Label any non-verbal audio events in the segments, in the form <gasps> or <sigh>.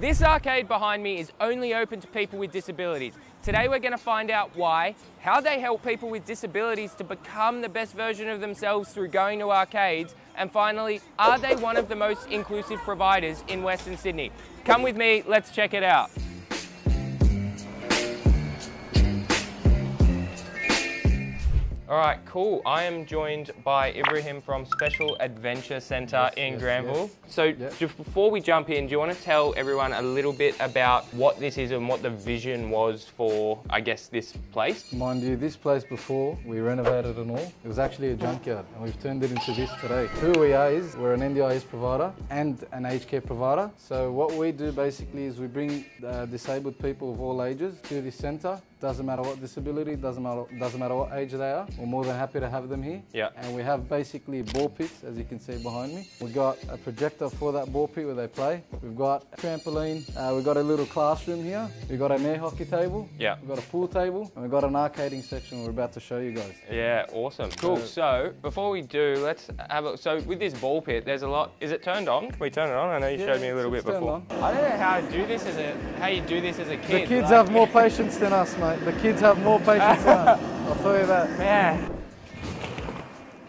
This arcade behind me is only open to people with disabilities. Today we're going to find out why, how they help people with disabilities to become the best version of themselves through going to arcades, and finally, are they one of the most inclusive providers in Western Sydney? Come with me, let's check it out. All right, cool. I am joined by Ibrahim from Special Adventure Centre Yes, in yes, Granville. yes. So just before we jump in, do you want to tell everyone a little bit about what this is and what the vision was for, I guess, this place? Mind you, this place before we renovated and all, it was actually a junkyard and we've turned it into this today. Who we are is we're an NDIS provider and an aged care provider. So what we do basically is we bring uh, disabled people of all ages to this centre. Doesn't matter what disability, doesn't matter doesn't matter what age they are. We're more than happy to have them here. Yeah. And we have basically ball pits, as you can see behind me. We've got a projector for that ball pit where they play. We've got a trampoline. Uh, we've got a little classroom here. We've got an air hockey table. Yeah. We've got a pool table. And we've got an arcading section we're about to show you guys. Yeah, awesome. Cool. So before we do, let's have a. look. So with this ball pit, there's a lot. Is it turned on? Can we turn it on? I know you Yeah, showed me a little bit before. on. I don't know how to do this as a how you do this as a kid. The kids like- have more patience than us, mate. The kids have more patience than us. I'll tell you that. Yeah.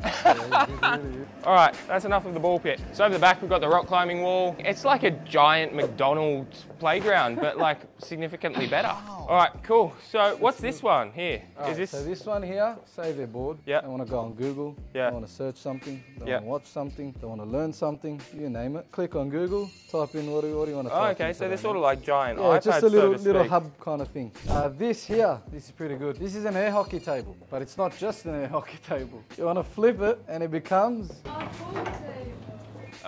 <laughs> All right, that's enough of the ball pit. So over the back, we've got the rock climbing wall. It's like a giant McDonald's playground, but like significantly better. All right, cool. So what's this one here? Is Alright, this? So this one here, say they're bored. Yeah. They want to go on Google. Yeah. They want to search something. They Yeah. want to watch something. They want to learn something. You name it. Click on Google. Type in what do, what do you want to Oh, type okay. in So they're sort of like giant Yeah, iPads, just a little so little speak. hub kind of thing. Uh, this here, this is pretty good. This is an air hockey table, but it's not just an air <laughs> hockey table. You want to flip it, and it becomes Got that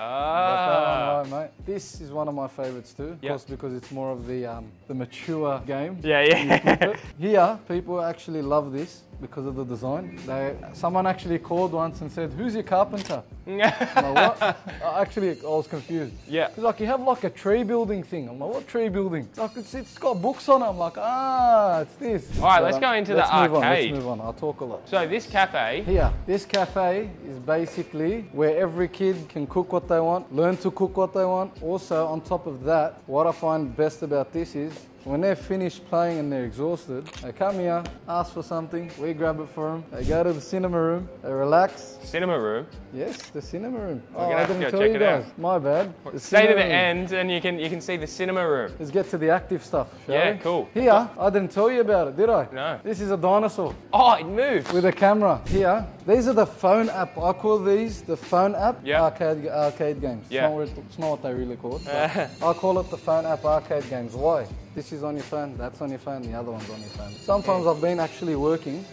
Ah. right, mate. This is one of my favourites too, of Yeah. course, because it's more of the um, the mature game. Yeah, yeah. Here, people actually love this because of the design. They, someone actually called once and said, "Who's your carpenter?" <laughs> I'm like, what? I actually, I was confused. Yeah. He's like, you have like a tree building thing. I'm like, what tree building? It's like, it's, it's got books on it. I'm like, ah, it's this. All right, So, let's um, go into the let's move on, arcade. let's move on. I'll talk a lot. so this cafe. Here, this cafe is basically where every kid can cook what they want, learn to cook what they want. Also, on top of that, what I find best about this is when they're finished playing and they're exhausted, they come here, ask for something, we grab it for them, they go to the cinema room, they relax. Cinema room. Yes, the cinema room. Oh, gonna oh, I have to didn't go tell check you it out. My bad. The Stay to the room. end, and you can you can see the cinema room. Let's get to the active stuff, shall Yeah, we? cool. Here, I didn't tell you about it, did I? No. This is a dinosaur. Oh, it moves. with a camera. Here, these are the phone app. I call these the phone app Yeah. arcade arcade games. Yeah. It's, not, what- it's not what they really call it. <laughs> I call it the phone app arcade games. Why? This is on your phone, that's on your phone, the other one's on your phone. Sometimes I've been actually working,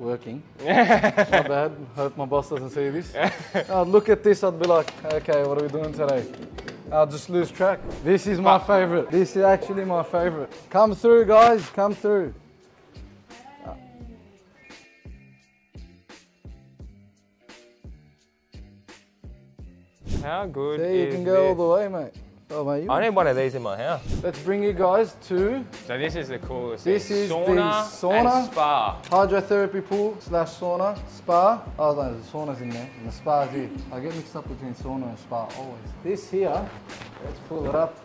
working. <laughs> My bad. Hope my boss doesn't see this. <laughs> I'd look at this, I'd be like, okay, what are we doing today? I'll just lose track. This is my favorite. This is actually my favorite. Come through, guys. Come through. How good There you can go all the way, mate. Oh, mate, I need one of these in my house. Let's bring you guys to So this is the coolest. This thing. is the sauna, sauna. and spa. hydrotherapy pool slash sauna, spa. Oh no, the sauna's in there and the spa's here. I get mixed up between sauna and spa always. This here, let's pull it up.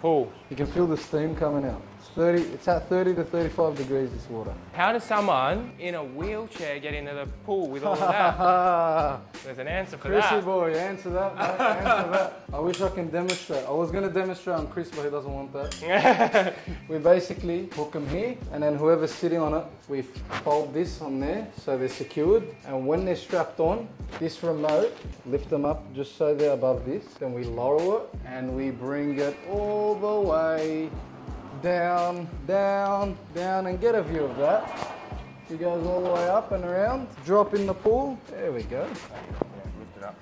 Pool. You can feel the steam coming out. It's 30, it's at 30 to 35 degrees this water. How does someone in a wheelchair get into the pool with all of that? <laughs> There's an answer for Chrissy that. boy, answer that, mate, answer that. I wish I can demonstrate. I was gonna demonstrate on Chris, but he doesn't want that. <laughs> We basically hook them here, and then whoever's sitting on it, we fold this on there so they're secured. And when they're strapped on, this remote, lift them up just so they're above this. Then we lower it and we bring it all the way down, down, down, and get a view of that. It goes all the way up and around. Drop in the pool. There we go. Lift it up.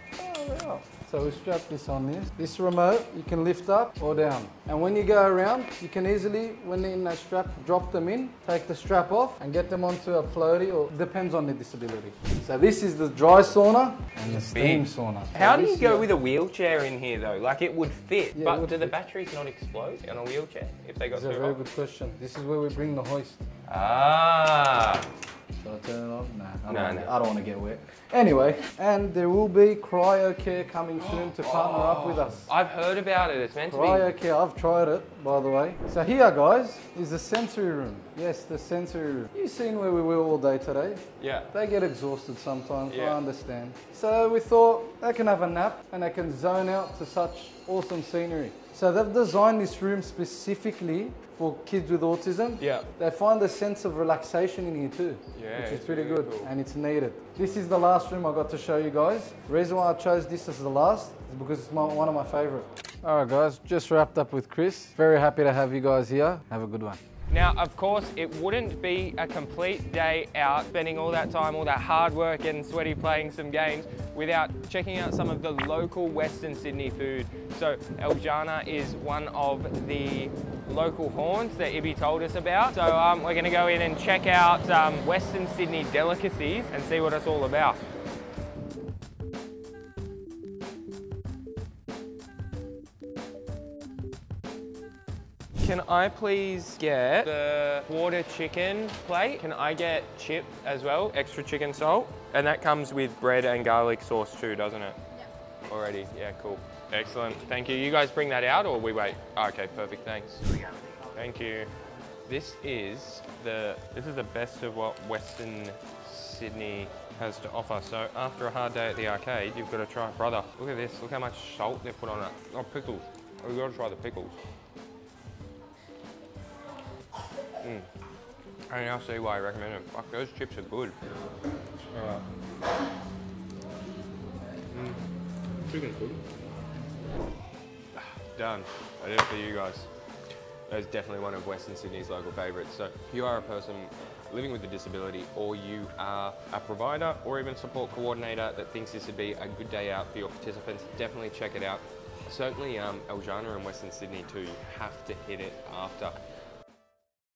Oh. So we strap this on this. This remote you can lift up or down. And when you go around, you can easily, when they're in that strap, drop them in, take the strap off and get them onto a floaty or depends on the disability. So this is the dry sauna and the steam big. sauna. So How do you go with a wheelchair in here though? Like it would fit, Yeah, but would do the batteries not explode on a wheelchair if they got That's a very hot? good question. This is where we bring the hoist. Ah, Should I turn it on? Nah, I don't, No, no. I don't want to get wet. Anyway, and there will be cryo care coming soon to partner up with us. <gasps> I've heard about it. It's meant to be. Cryo care, I've tried it, by the way. So here, guys, is the sensory room. Yes, the sensory room. You've seen where we were all day today. Yeah. They get exhausted sometimes, Yeah. I understand. So we thought they can have a nap and they can zone out to such awesome scenery. So they've designed this room specifically for kids with autism. Yeah. They find a sense of relaxation in here too, Yeah, which is pretty really good cool. and it's needed. This is the last room I got to show you guys. The reason why I chose this as the last is because it's my, one of my favorite. All right, guys, just wrapped up with Chris. Very happy to have you guys here. Have a good one. Now, of course, it wouldn't be a complete day out, spending all that time, all that hard work, getting sweaty, playing some games, without checking out some of the local Western Sydney food. So, El Jannah is one of the local haunts that Ibby told us about. So, um, we're going to go in and check out um, Western Sydney delicacies and see what it's all about. Can I please get the quarter chicken plate? Can I get chip as well, extra chicken salt? And that comes with bread and garlic sauce too, doesn't it? Yeah. Already, yeah, cool. Excellent, thank you. You guys bring that out or we wait? Oh, okay, perfect, thanks. Thank you. This is the this is the best of what Western Sydney has to offer. So after a hard day at the arcade, you've got to try, brother. Look at this. Look how much salt they put on it. Oh, pickles. Oh, you got to try the pickles. Mm. I now see why I recommend them. Fuck, those chips are good. Alright. Mm. Chicken's good. <sighs> Done. I did it for you guys. That is definitely one of Western Sydney's local favourites. So if you are a person living with a disability or you are a provider or even support coordinator that thinks this would be a good day out for your participants, definitely check it out. Certainly um, El Jannah in Western Sydney too, you have to hit it after